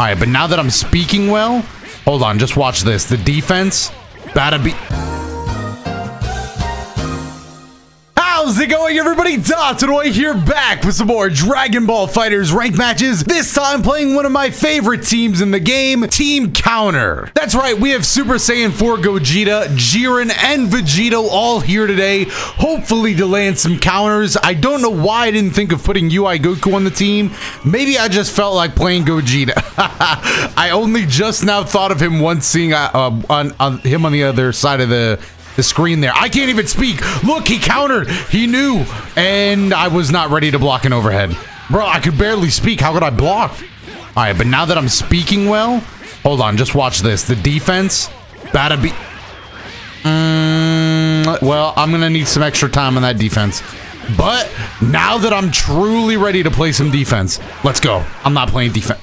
All right, but now that I'm speaking well, hold on, just watch this. The defense, gotta be. How's it going, everybody? Dotodoya here, back with some more Dragon Ball FighterZ ranked matches. This time playing one of my favorite teams in the game, Team Counter. That's right, we have Super Saiyan 4 Gogeta, Jiren, and Vegito all here today, hopefully to land some counters. I don't know why I didn't think of putting UI Goku on the team. Maybe I just felt like playing Gogeta. I only just now thought of him once seeing uh, uh, on, on him on the other side of the the screen there. I can't even speak. Look, he countered. He knew. And I was not ready to block an overhead. Bro, I could barely speak. How could I block? All right, but now that I'm speaking well, hold on, just watch this. The defense, gotta be... Mm, well, I'm going to need some extra time on that defense. But now that I'm truly ready to play some defense, let's go. I'm not playing defense.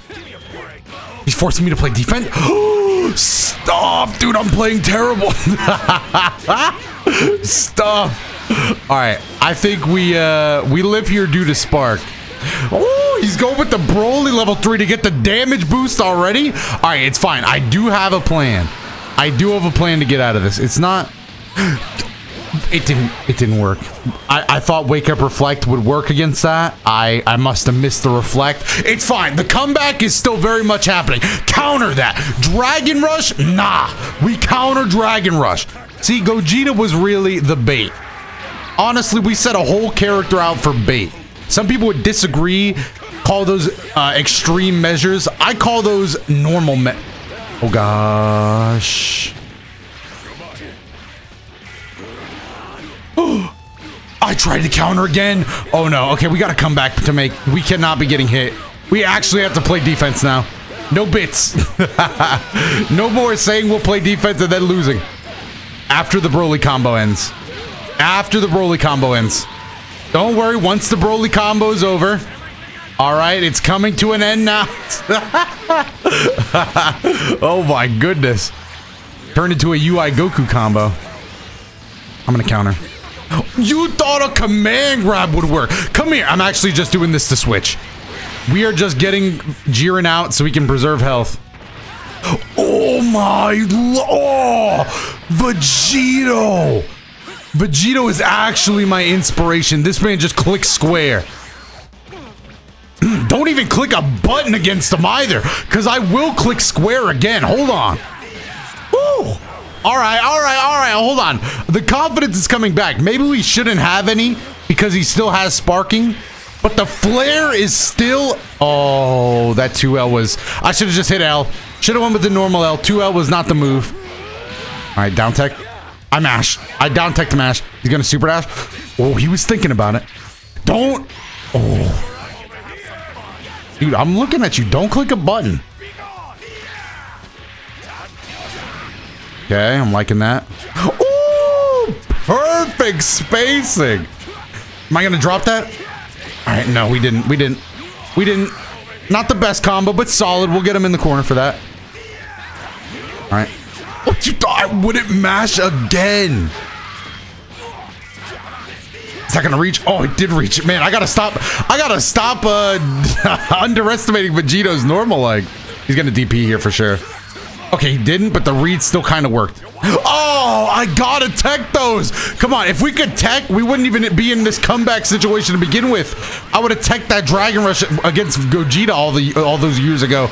He's forcing me to play defense? Stop, dude, I'm playing terrible. Stop. All right, I think we uh we live here due to Spark. Oh, he's going with the Broly level 3 to get the damage boost already? All right, it's fine. I do have a plan. I do have a plan to get out of this. It's not it didn't it didn't work. I, I thought Wake Up Reflect would work against that. I, I must have missed the reflect. It's fine. The comeback is still very much happening. Counter that. Dragon Rush? Nah. We counter Dragon Rush. See, Gogeta was really the bait. Honestly, we set a whole character out for bait. Some people would disagree, call those uh, extreme measures. I call those normal me- Oh gosh. I tried to counter again. Oh no. Okay, we got to come back to make. We cannot be getting hit. We actually have to play defense now. No bits. no more saying we'll play defense and then losing. After the Broly combo ends. After the Broly combo ends. Don't worry, once the Broly combo is over. All right, it's coming to an end now. oh my goodness. Turned into a UI Goku combo. I'm gonna counter. You thought a command grab would work. Come here. I'm actually just doing this to switch. We are just getting Jiren out so we can preserve health. Oh my... Oh! Vegito! Vegito is actually my inspiration. This man just clicks square. Don't even click a button against him either, because I will click square again. Hold on. All right, all right, all right. Hold on. The confidence is coming back. Maybe we shouldn't have any because he still has sparking. But the flare is still... Oh, that 2L was... I should have just hit L. Should have went with the normal L. 2L was not the move. All right, down tech. I mash. I down tech to mash. He's going to super dash. Oh, he was thinking about it. Don't... Oh. Dude, I'm looking at you. Don't click a button. Okay, I'm liking that. Ooh, perfect spacing. Am I gonna drop that? All right, no, we didn't. We didn't. We didn't. Not the best combo, but solid. We'll get him in the corner for that. All right. What you thought? I wouldn't mash again. Is that gonna reach? Oh, it did reach. Man, I gotta stop. I gotta stop uh, underestimating Vegito's normal leg. He's gonna DP here for sure. Okay, he didn't, but the read still kind of worked. Oh, I gotta tech those. Come on, if we could tech, we wouldn't even be in this comeback situation to begin with. I would have teched that Dragon Rush against Gogeta all the all those years ago.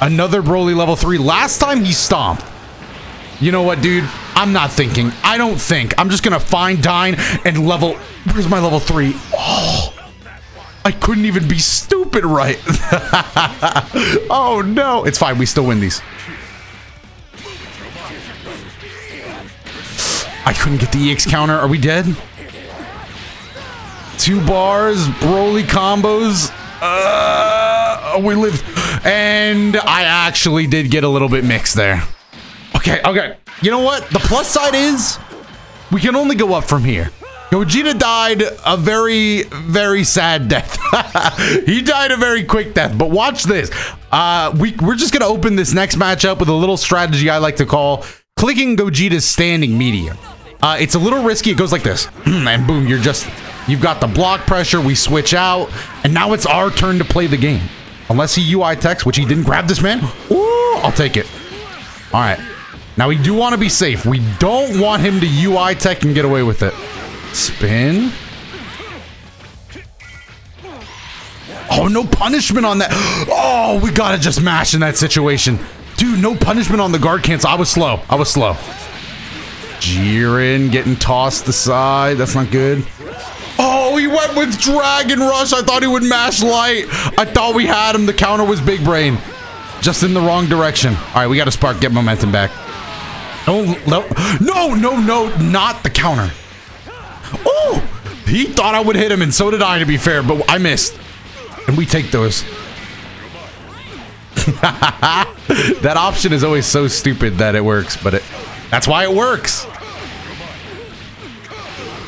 Another Broly level three. Last time he stomped. You know what, dude? I'm not thinking. I don't think. I'm just gonna find Dine and level. Where's my level three? Oh. I couldn't even be stupid right. oh no. It's fine. We still win these. I couldn't get the EX counter. Are we dead? Two bars, Broly combos. Uh, we lived. And I actually did get a little bit mixed there. Okay, okay. You know what? The plus side is we can only go up from here. Gogeta died a very, very sad death. he died a very quick death, but watch this. Uh, we, we're just going to open this next matchup with a little strategy I like to call clicking Gogeta's standing medium. Uh, it's a little risky. It goes like this. and boom, you're just, you've got the block pressure. We switch out. And now it's our turn to play the game. Unless he UI techs, which he didn't grab this man. Ooh, I'll take it. All right. Now we do want to be safe. We don't want him to UI tech and get away with it. Spin. Oh, no punishment on that. Oh, we gotta just mash in that situation. Dude, no punishment on the guard cancel. I was slow. I was slow. Jiren getting tossed aside. That's not good. Oh, he went with Dragon Rush. I thought he would mash light. I thought we had him. The counter was Big Brain. Just in the wrong direction. All right, we got to spark, get momentum back. Oh, no, no, no, no, not the counter. Oh, he thought I would hit him, and so did I, to be fair, but I missed. And we take those. that option is always so stupid that it works, but it that's why it works.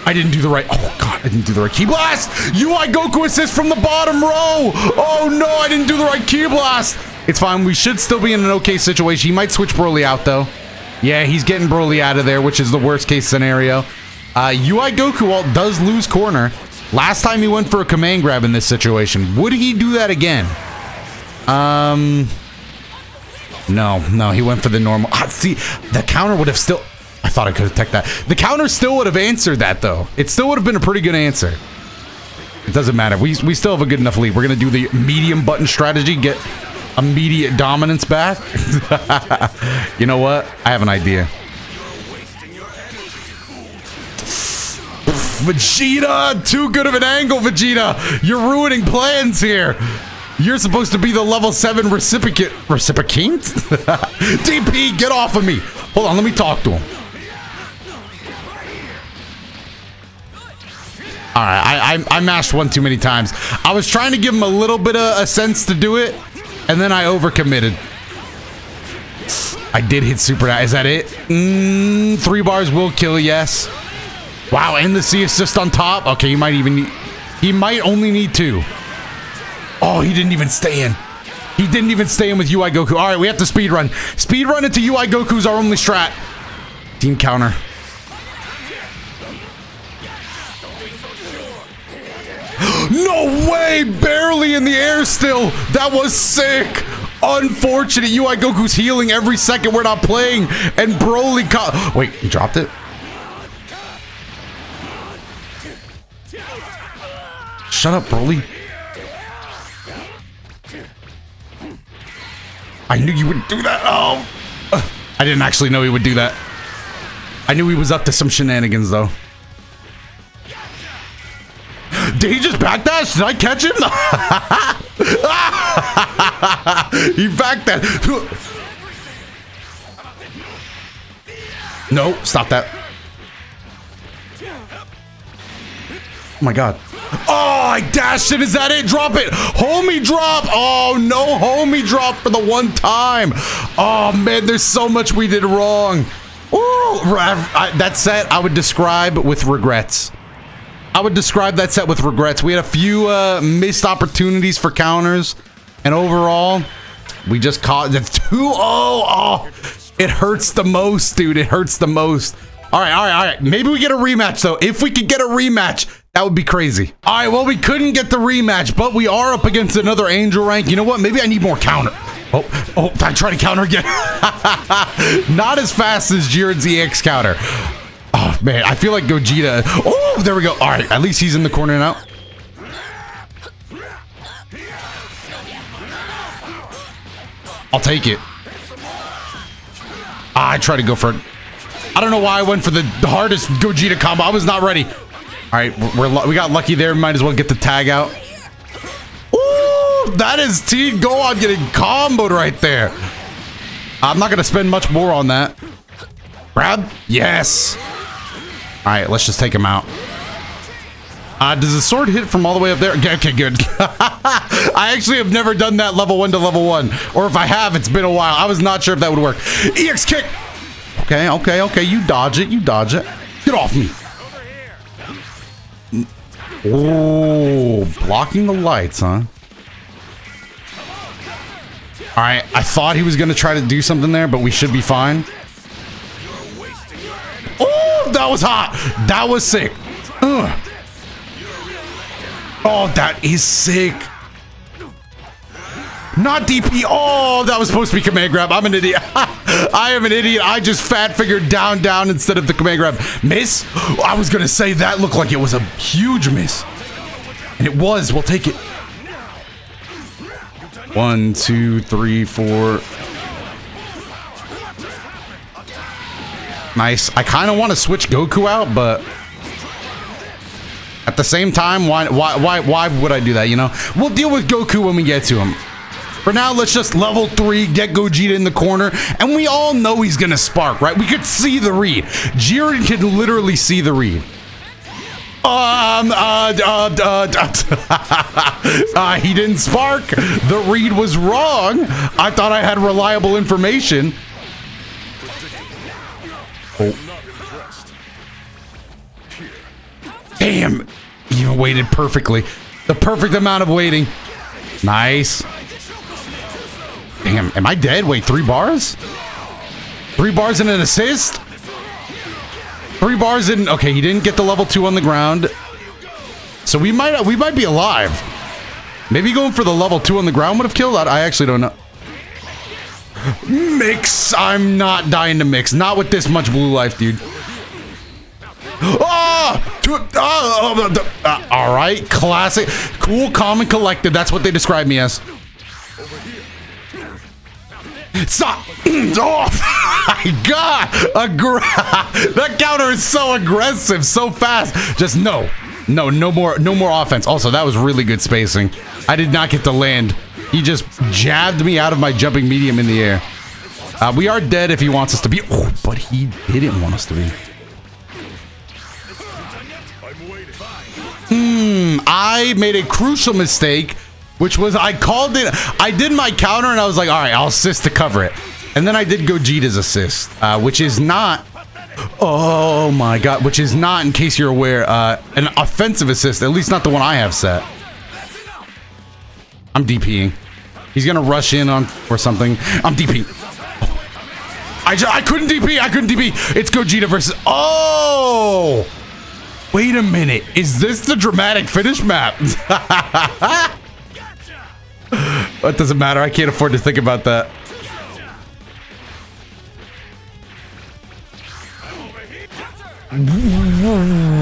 I didn't do the right. Oh god, I didn't do the right key blast. UI Goku assist from the bottom row. Oh no, I didn't do the right key blast. It's fine. We should still be in an okay situation. He might switch Broly out though. Yeah, he's getting Broly out of there, which is the worst case scenario. Uh, UI Goku alt does lose corner. Last time he went for a command grab in this situation. Would he do that again? Um, no, no, he went for the normal. Ah, see, the counter would have still. I thought I could have tech that. The counter still would have answered that though. It still would have been a pretty good answer. It doesn't matter. We we still have a good enough lead. We're gonna do the medium button strategy. Get immediate dominance back. you know what? I have an idea. Vegeta! Too good of an angle, Vegeta! You're ruining plans here! You're supposed to be the level 7 recipient. Recipient? DP, get off of me! Hold on, let me talk to him. Alright, I, I, I mashed one too many times. I was trying to give him a little bit of a sense to do it, and then I overcommitted. I did hit super. Is that it? Mm, three bars will kill, yes. Wow, and the C assist on top. Okay, he might even need, he might only need two. Oh, he didn't even stay in. He didn't even stay in with UI Goku. All right, we have to speed run. Speed run into UI Goku's our only strat. Team counter. no way! Barely in the air still. That was sick. Unfortunate. UI Goku's healing every second we're not playing. And Broly caught. Wait, he dropped it? Shut up, Broly. I knew you would do that. Oh. I didn't actually know he would do that. I knew he was up to some shenanigans, though. Did he just backdash? Did I catch him? he backdash. No, stop that. Oh my god. Oh, I dashed it. Is that it? Drop it. Homie drop. Oh, no homie drop for the one time. Oh, man, there's so much we did wrong. Ooh, that set I would describe with regrets. I would describe that set with regrets. We had a few uh, missed opportunities for counters, and overall, we just caught the 2 Oh, oh, it hurts the most, dude. It hurts the most. All right, all right, all right. Maybe we get a rematch, though. If we could get a rematch, that would be crazy. All right, well, we couldn't get the rematch, but we are up against another Angel rank. You know what? Maybe I need more counter. Oh, oh, I try to counter again. Not as fast as Jiren's EX counter. Oh, man, I feel like Gogeta. Oh, there we go. All right, at least he's in the corner now. I'll take it. Ah, I tried to go for it. I don't know why I went for the hardest Gogeta combo. I was not ready. All right, we're, we got lucky there. Might as well get the tag out. Ooh, that is Teen Gohan getting comboed right there. I'm not going to spend much more on that. Grab? Yes. All right, let's just take him out. Uh, does the sword hit from all the way up there? Okay, good. I actually have never done that level one to level one. Or if I have, it's been a while. I was not sure if that would work. EX kick. Okay, okay, okay. You dodge it. You dodge it. Get off me. Oh, blocking the lights, huh? All right, I thought he was going to try to do something there, but we should be fine. Oh, that was hot. That was sick. Ugh. Oh, that is sick. Not DP. Oh, that was supposed to be command grab. I'm an idiot. I am an idiot. I just fat figured down, down instead of the command grab. Miss? I was going to say that looked like it was a huge miss. And it was. We'll take it. One, two, three, four. Nice. I kind of want to switch Goku out, but at the same time, why, why, why, why would I do that? You know, we'll deal with Goku when we get to him. For now, let's just level three, get Gogeta in the corner, and we all know he's gonna spark, right? We could see the read. Jiren can literally see the read. Um, uh, uh, uh, uh, he didn't spark. The read was wrong. I thought I had reliable information. Oh. Damn. You waited perfectly. The perfect amount of waiting. Nice. Damn, am I dead? Wait, three bars? Three bars and an assist? Three bars in. Okay, he didn't get the level two on the ground. So we might we might be alive. Maybe going for the level two on the ground would have killed that. I actually don't know. Mix. I'm not dying to mix. Not with this much blue life, dude. Oh! oh, oh uh, all right, classic, cool, calm, and collected. That's what they describe me as. Stop! oh my god! Aggra that counter is so aggressive, so fast. Just no, no, no more, no more offense. Also, that was really good spacing. I did not get to land. He just jabbed me out of my jumping medium in the air. Uh, we are dead if he wants us to be. Oh, but he didn't want us to be. Hmm, I made a crucial mistake which was I called it. I did my counter and I was like, all right, I'll assist to cover it. And then I did Gogeta's assist, uh, which is not. Oh my god, which is not, in case you're aware, uh, an offensive assist. At least not the one I have set. I'm DPing. He's gonna rush in on or something. I'm DP. I, I couldn't DP. I couldn't DP. It's Gogeta versus. Oh! Wait a minute. Is this the dramatic finish map? It doesn't matter. I can't afford to think about that.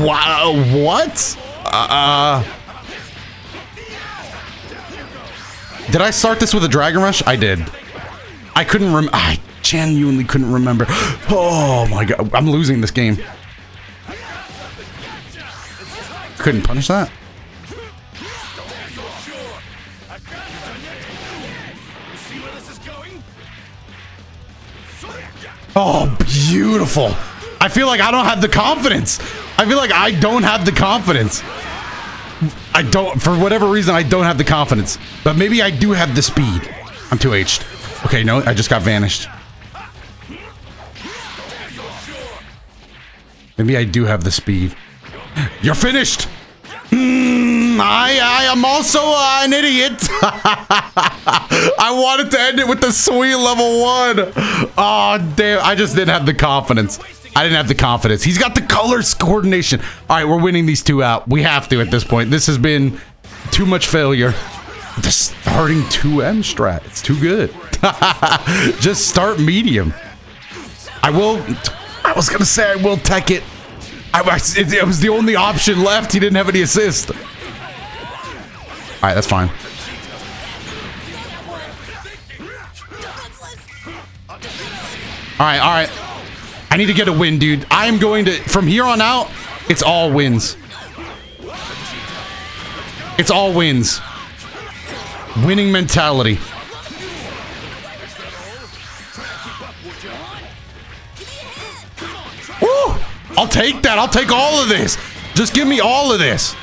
Wow, what? Uh, did I start this with a Dragon Rush? I did. I couldn't rem- I genuinely couldn't remember. Oh my god, I'm losing this game. Couldn't punish that? Oh, beautiful. I feel like I don't have the confidence. I feel like I don't have the confidence. I don't, for whatever reason, I don't have the confidence. But maybe I do have the speed. I'm 2H'd. Okay, no, I just got vanished. Maybe I do have the speed. You're finished! I, I am also uh, an idiot. I wanted to end it with the sweet level one. Oh, damn. I just didn't have the confidence. I didn't have the confidence. He's got the colors coordination. All right, we're winning these two out. We have to at this point. This has been too much failure. The starting 2M strat. It's too good. just start medium. I will... I was going to say I will tech it. I, it, it was the only option left. He didn't have any assist. All right, that's fine. All right, all right. I need to get a win, dude. I am going to, from here on out, it's all wins. It's all wins. Winning mentality. Woo! I'll take that. I'll take all of this. Just give me all of this.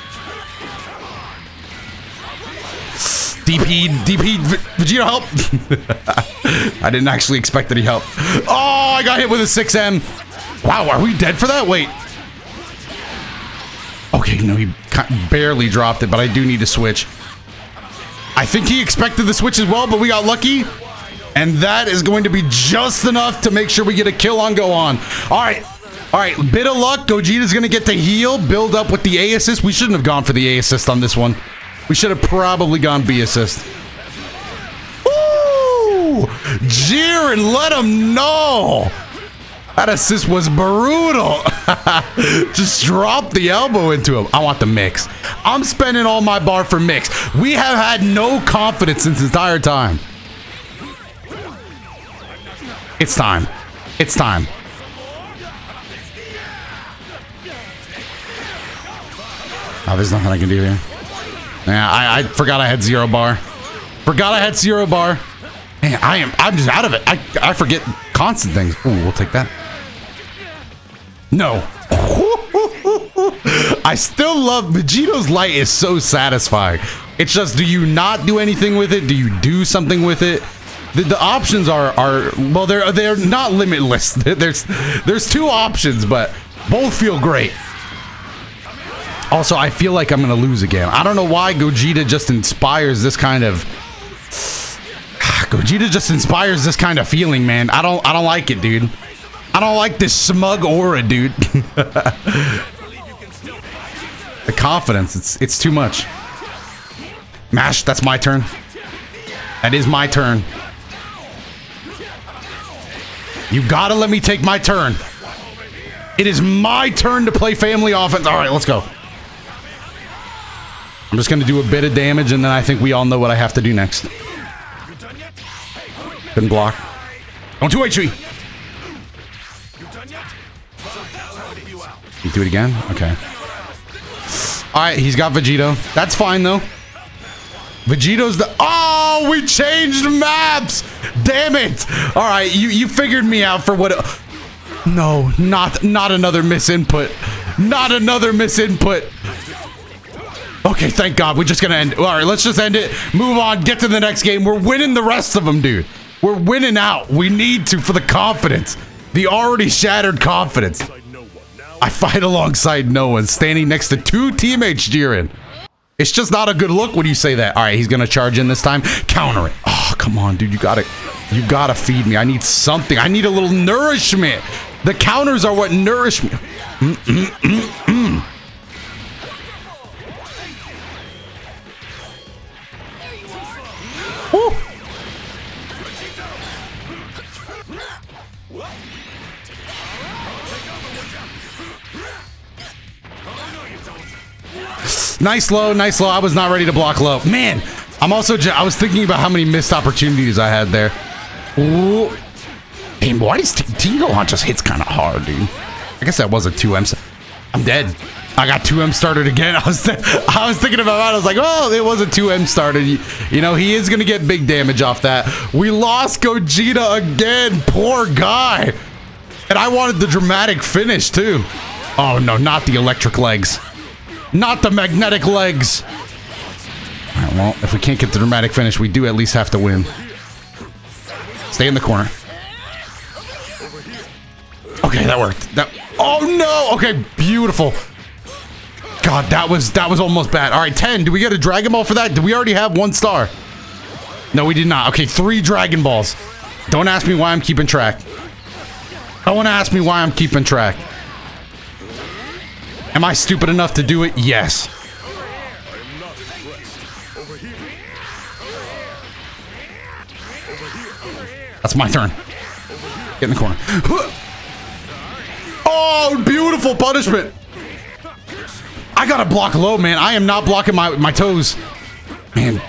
DP, DP, Vegito help. I didn't actually expect that he helped. Oh, I got hit with a 6M. Wow, are we dead for that? Wait. Okay, no, he barely dropped it, but I do need to switch. I think he expected the switch as well, but we got lucky. And that is going to be just enough to make sure we get a kill on Gohan. All right, all right, bit of luck. Gogeta's going to get the heal, build up with the A assist. We shouldn't have gone for the A assist on this one. We should have probably gone B assist. Ooh! Jiren, let him know. That assist was brutal. Just drop the elbow into him. I want the mix. I'm spending all my bar for mix. We have had no confidence since the entire time. It's time. It's time. There's nothing I can do here. Yeah, I, I forgot I had zero bar. Forgot I had zero bar. Man, I am I'm just out of it. I I forget constant things. Ooh, we'll take that. No. I still love Vegito's light is so satisfying. It's just do you not do anything with it? Do you do something with it? The, the options are are well they're they're not limitless. There's there's two options, but both feel great. Also, I feel like I'm gonna lose again. I don't know why Gogeta just inspires this kind of Gogeta just inspires this kind of feeling, man. I don't I don't like it, dude. I don't like this smug aura, dude. the confidence, it's it's too much. Mash, that's my turn. That is my turn. You gotta let me take my turn. It is my turn to play family offense. All right, let's go. I'm just gonna do a bit of damage, and then I think we all know what I have to do next. Couldn't block. Don't oh, do HP. You do it again? Okay. Alright, he's got Vegito. That's fine, though. Vegito's the... Oh, we changed maps! Damn it! Alright, you, you figured me out for what... No, not, not another misinput. Not another misinput. Okay, thank God. We're just gonna end. All right, let's just end it. Move on. Get to the next game. We're winning the rest of them, dude. We're winning out. We need to for the confidence. The already shattered confidence. I fight alongside no one, standing next to two teammates, Jiren. It's just not a good look when you say that. All right, he's gonna charge in this time. Counter it. Oh, come on, dude. You gotta, you gotta feed me. I need something. I need a little nourishment. The counters are what nourish me. Mm -mm -mm Nice low, nice low. I was not ready to block low. Man, I'm also, I was thinking about how many missed opportunities I had there. Ooh. Hey, why does Teen Gohan just hits kind of hard, dude? I guess that was a 2M. I'm dead. I got 2M started again. I was I was thinking about that. I was like, oh, it was a 2M started. You, you know, he is going to get big damage off that. We lost Gogeta again. Poor guy. And I wanted the dramatic finish, too. Oh, no, not the electric legs. Not the magnetic legs. Well, if we can't get the dramatic finish, we do at least have to win. Stay in the corner. Okay, that worked. That. Oh no. Okay, beautiful. God, that was that was almost bad. All right, ten. Do we get a Dragon Ball for that? Do we already have one star? No, we did not. Okay, three Dragon Balls. Don't ask me why I'm keeping track. Don't want to ask me why I'm keeping track. Am I stupid enough to do it? Yes. That's my turn. Get in the corner. Oh, beautiful punishment. I gotta block low, man. I am not blocking my, my toes. Man.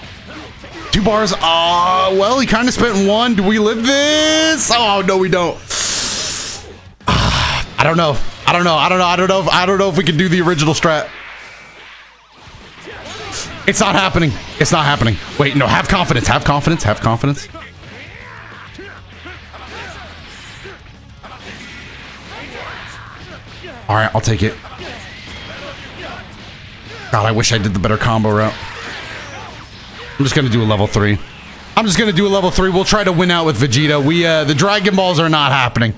Two bars. Ah, well, he kind of spent one. Do we live this? Oh, no, we don't. I don't know. I don't know. I don't know. I don't know. If, I don't know if we can do the original strat. It's not happening. It's not happening. Wait, no. Have confidence. Have confidence. Have confidence. All right, I'll take it. God, I wish I did the better combo route. I'm just gonna do a level three. I'm just gonna do a level three. We'll try to win out with Vegito. We, uh, the Dragon Balls are not happening.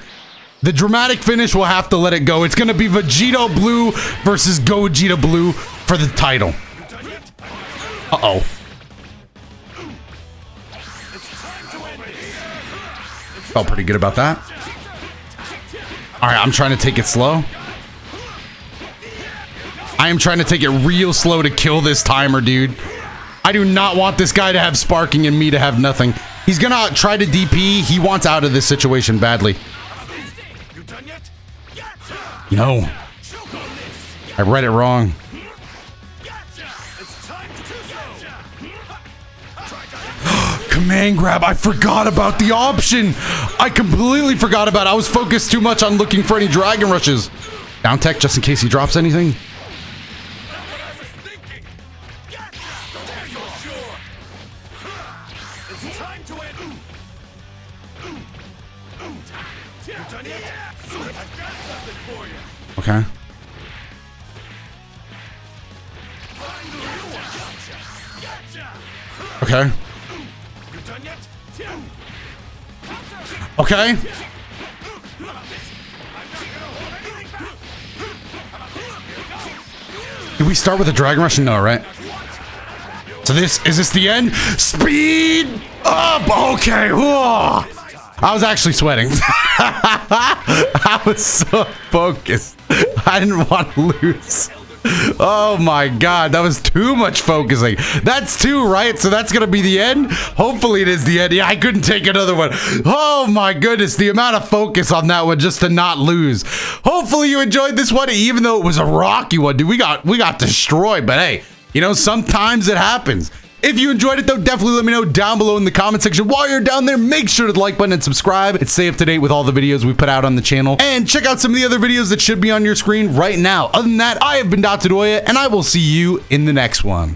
The dramatic finish will have to let it go. It's gonna be Vegito Blue versus Gogeta Blue for the title. Uh-oh. Felt pretty good about that. All right, I'm trying to take it slow. I am trying to take it real slow to kill this timer, dude. I do not want this guy to have sparking and me to have nothing. He's gonna try to DP. He wants out of this situation badly. No. I read it wrong. Command grab. I forgot about the option. I completely forgot about it. I was focused too much on looking for any dragon rushes. Down tech just in case he drops anything. Okay. Okay. Okay. Did we start with a Dragon Rush? No, right? So this, is this the end? Speed up! Okay. Whoa. I was actually sweating. I was so focused. I didn't want to lose. Oh my god, that was too much focusing. That's two, right? So that's gonna be the end? Hopefully it is the end. Yeah, I couldn't take another one. Oh my goodness, the amount of focus on that one just to not lose. Hopefully you enjoyed this one, even though it was a rocky one, dude. We got we got destroyed, but hey, you know, sometimes it happens. If you enjoyed it though, definitely let me know down below in the comment section. While you're down there, make sure to like button and subscribe and stay up to date with all the videos we put out on the channel. And check out some of the other videos that should be on your screen right now. Other than that, I have been Dotodoya, and I will see you in the next one.